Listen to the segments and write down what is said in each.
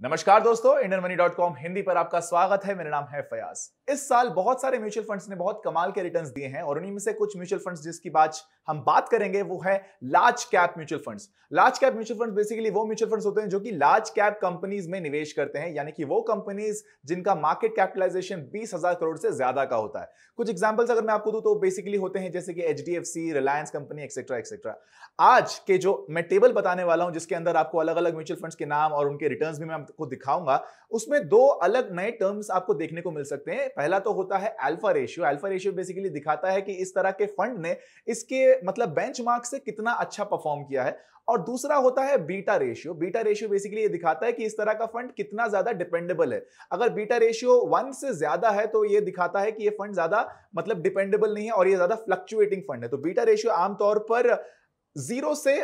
नमस्कार दोस्तों Indian Money dot com Hindi पर आपका स्वागत है। मेरा नाम है फयाज। इस साल बहुत सारे म्यूचुअल फंड्स ने बहुत कमाल के रिटर्न्स दिए हैं और उन्हीं में से कुछ म्यूचुअल फंड्स जिसकी बात हम बात करेंगे, वो है large cap mutual funds large cap mutual funds basically वो म्यूचुअल फंड्स होते हैं जो कि लार्ज कैप कंपनीज़ में निवेश करते हैं, यानी कि वो कंपनीज़ जिनका मार्केट कैपिटलाइजेशन बीस करोड़ से ज़्यादा का होता है। कुछ एग्जाम्पल्स अगर मैं आपको दूँ तो बेसिकली होते हैं जैसे कि HDFC Reliance company etcetera etcetera आज के जो मैं टेबल बताने वाला हूँ, जिसके अंदर आपको अलग अलग म्यूचुअल फंड्स के नाम और उनके रिटर्न भी मैं आपको दिखाऊँगा, उसमें दो अलग नए टर्म्स आपको देखने को मिल सकते हैं। पहला तो होता है alpha ratio alpha ratio basically दिखाता है कि इस तरह के फंड ने इसके मतलब बेंचमार्क से कितना अच्छा परफॉर्म किया है। और दूसरा होता है beta ratio beta ratio basically ये दिखाता है कि इस तरह का फंड कितना ज़्यादा डिपेंडेबल है। अगर बीटा रेशियो वन से ज़्यादा है तो ये दिखाता है कि ये फंड ज़्यादा मतलब डिपेंडेबल नहीं है और ये ज़्यादा फ्लक्चुएटिंग फंड है। तो बीटा रेशियो आमतौर पर ज़ीरो से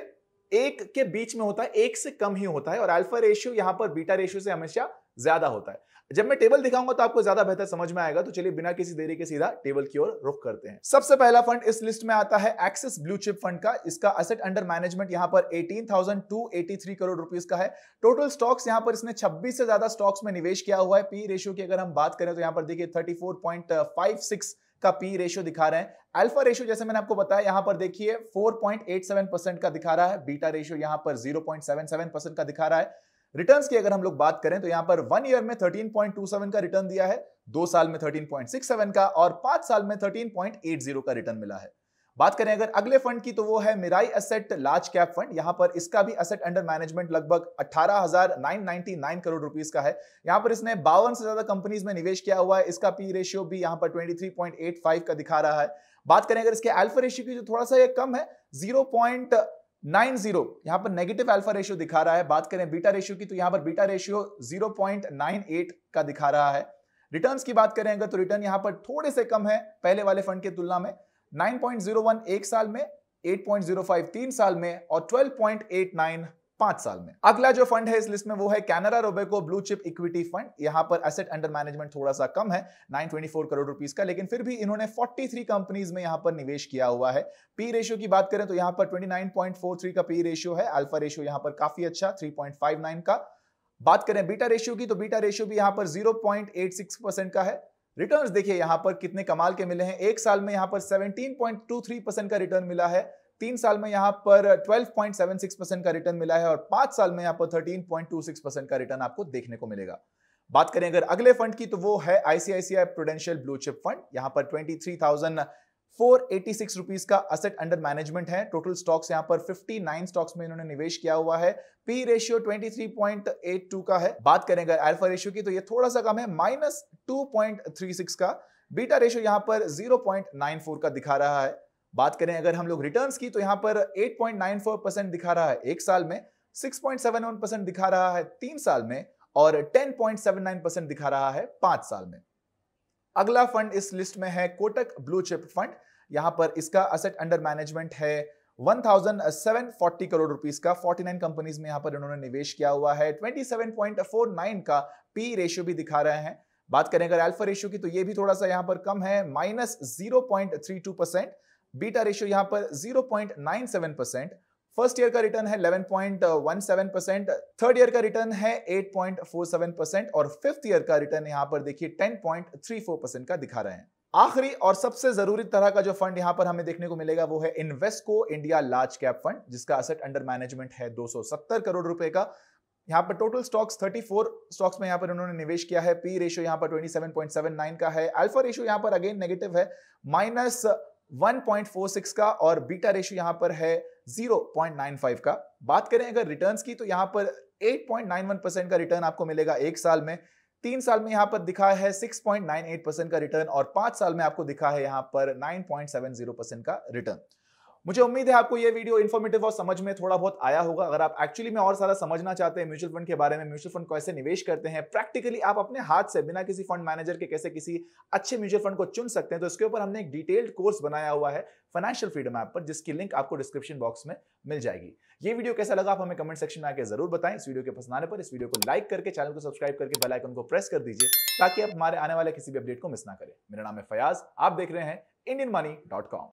एक के बीच में होता है एक से कम ही होता है और अल्फ़ा रेशियो यहाँ पर बीटा रेशियो से हमेशा ज़्यादा होता है। जब मैं टेबल दिखाऊँगा तो आपको ज़्यादा बेहतर समझ में आएगा तो चलिए बिना किसी देरी के सीधा टेबल की ओर रुख करते हैं। सबसे पहला फंड इस लिस्ट में आता है एक्सिस ब्लू चिप फंड का। इसका असेट अंडर मैनेजमेंट यहाँ पर 18,283 करोड़ रुपीस का है। टोटल स्टॉक्स यहाँ पर इसने 26 से ज़्यादा स्टॉक्स में निवेश किया हुआ है। पी रेशियो की अगर हम बात करें तो यहाँ पर देखिए 34.56 का पी रेशियो दिखा रहे हैं। अल्फ़ा रेशियो जैसे मैंने आपको बताया, यहाँ पर देखिए 4.87 परसेंट का दिखा रहा है। बीटा रेशियो यहाँ पर 0.77 परसेंट का दिखा रहा है। रिटर्न्स की अगर हम लोग बात करें तो यहाँ पर वन ईयर में 13.27 का रिटर्न दिया है, दो साल में 13.67 का, और पाँच साल में 13.80 का रिटर्न मिला है। बात करें अगर अगले फंड की तो वो है Mirae asset large cap fund. यहाँ पर इसका भी असेट अंडर मैनेजमेंट लगभग 18,999 करोड़ रुपीस का है। यहाँ पर इसने बावन से ज़्यादा कंपनीज़ में निवेश किया हुआ है। इसका पी रेशियो भी यहाँ पर 23.85 का दिखा रहा है। बात करें अगर इसके अल्फ़ा रेशियो की जो थोड़ा सा ये कम है ज़ीरो नाइन ज़ीरो यहाँ पर नेगेटिव अल्फ़ा रेशियो दिखा रहा है। बात करें बीटा रेशियो की तो यहाँ पर बीटा रेशियो 0.98 का दिखा रहा है। रिटर्न्स की बात करें अगर तो रिटर्न यहाँ पर थोड़े से कम है पहले वाले फंड की तुलना में। 9.01 एक साल में 8.05 तीन साल में और 12.89 पाँच साल में। अगला जो फंड है इस लिस्ट में वो है Canara Robeco blue chip equity fund यहाँ पर एसेट अंडर मैनेजमेंट थोड़ा सा कम है 924 करोड़ रुपीस का, लेकिन फिर भी इन्होंने 43 कंपनीज़ में यहाँ पर निवेश किया हुआ है। पी रेशियो की बात करें तो यहाँ पर 29.43 का पी रेशियो है अल्फ़ा रेशियो यहाँ पर काफ़ी अच्छा 3.59 का। बात करें बीटा रेशियो की तो बीटा रेशियो भी यहाँ पर 0.86 परसेंट का है। रिटर्न्स देखिए, यहाँ पर कितने कमाल के मिले हैं। एक साल में यहाँ पर 17.23 परसेंट का रिटर्न मिला है। तीन साल में यहाँ पर 12.76 परसेंट का रिटर्न मिला है और पाँच साल में यहाँ पर 13.26 परसेंट का रिटर्न आपको देखने को मिलेगा। बात करें अगर अगले फंड की तो वो है ICICI Prudential blue chip fund यहाँ पर 23,486 रुपीस का असेट अंडर मैनेजमेंट है। टोटल स्टॉक्स यहाँ पर 59 स्टॉक्स में इन्होंने निवेश किया हुआ है। पी रेशियो 23.82 का है। बात करें अगर अल्फ़ा रेशियो की तो ये थोड़ा सा कम है। माइनस टू का। बीटा रेशियो यहाँ पर 0.94 का दिखा रहा है। बात करें अगर हम लोग रिटर्न्स की तो यहाँ पर 8.94 परसेंट दिखा रहा है एक साल में। 6.71 परसेंट दिखा रहा है तीन साल में। और 10.79 परसेंट दिखा रहा है पाँच साल में। अगला फंड इस लिस्ट में है कोटक ब्लू चिप फंड। यहाँ पर इसका असेट अंडर मैनेजमेंट है। 1740 करोड़ रुपीस का। 49 कंपनीज़ में यहाँ पर इन्होंने निवेश किया हुआ है। 27.49 का पी रेशियो भी दिखा रहे हैं। बात करें अगर अल्फ़ा रेशियो की तो ये भी थोड़ा सा यहाँ पर कम है। माइनस ज़ीरो बीटा रेशियो यहाँ पर 0.97 परसेंट फ़र्स्ट ईयर का रिटर्न है 11.17 परसेंट, थर्ड ईयर का रिटर्न है 8.47 परसेंट और फिफ्थ ईयर का रिटर्न यहाँ पर देखिए 10.34 परसेंट का दिखा रहे हैं। आखिरी और सबसे ज़रूरी तरह का जो फंड यहाँ पर हमें देखने को मिलेगा वो है Invesco India large cap fund, जिसका असेट अंडर मैनेजमेंट है 270 करोड़ रुपए का। यहाँ पर टोटल स्टॉक्स 34 स्टॉक्स में यहाँ पर उन्होंने निवेश किया है, पी रेशियो यहाँ पर 27.79 का है, अल्फ़ा रेशियो यहाँ पर अगेन नेगेटिव है, माइनस 1.46 का और बीटा रेशियो यहाँ पर है 0.95 का। बात करें अगर रिटर्न्स की तो यहाँ पर 8.91 परसेंट का रिटर्न आपको मिलेगा एक साल में। तीन साल में यहाँ पर दिखा है 6.98 परसेंट का रिटर्न और पाँच साल में आपको दिखा है यहाँ पर 9.70 परसेंट का रिटर्न मुझे उम्मीद है आपको ये वीडियो इन्फॉर्मेटिव और समझ में थोड़ा बहुत आया होगा। अगर आप एक्चुअली में और सारा समझना चाहते हैं म्यूचुअल फंड के बारे में म्यूचुअल फंड कैसे निवेश करते हैं प्रैक्टिकली आप अपने हाथ से बिना किसी फंड मैनेजर के कैसे किसी अच्छे म्यूचुअल फंड को चुन सकते हैं तो इसके ऊपर हमने एक डिटेल्ड कोर्स बनाया हुआ है फाइनेंशियल फ्रीडम ऐप पर, जिसकी लिंक आपको डिस्क्रिप्शन बॉक्स में मिल जाएगी। ये वीडियो कैसा लगा आप हमें कमेंट सेक्शन में आके ज़रूर बताएँ। इस वीडियो के पसंद आने पर, इस वीडियो को लाइक करके चैनल को सब्सक्राइब करके बेल आइकन को प्रेस कर दीजिए, ताकि आप हमारे आने वाले किसी भी अपडेट को मिस ना करें। मेरा नाम है फयाज, आप देख रहे हैं इंडियन मनी डॉट कॉम